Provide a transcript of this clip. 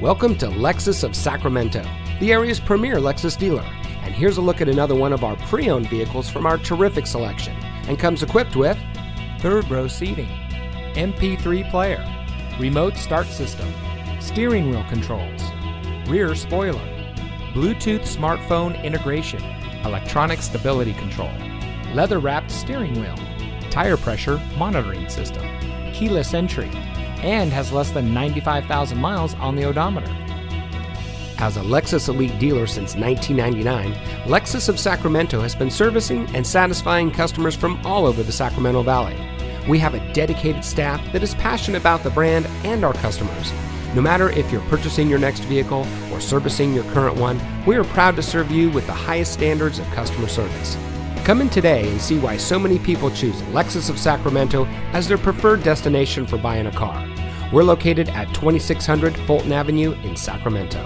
Welcome to Lexus of Sacramento, the area's premier Lexus dealer. And here's a look at another one of our pre owned vehicles from our terrific selection. And comes equipped with third row seating, MP3 player, remote start system, steering wheel controls, rear spoiler, Bluetooth smartphone integration, electronic stability control, leather wrapped steering wheel, tire pressure monitoring system, keyless entry, and has less than 95,000 miles on the odometer. As a Lexus Elite dealer since 1999, Lexus of Sacramento has been servicing and satisfying customers from all over the Sacramento Valley. We have a dedicated staff that is passionate about the brand and our customers. No matter if you're purchasing your next vehicle or servicing your current one, we are proud to serve you with the highest standards of customer service. Come in today and see why so many people choose Lexus of Sacramento as their preferred destination for buying a car. We're located at 2600 Fulton Avenue in Sacramento.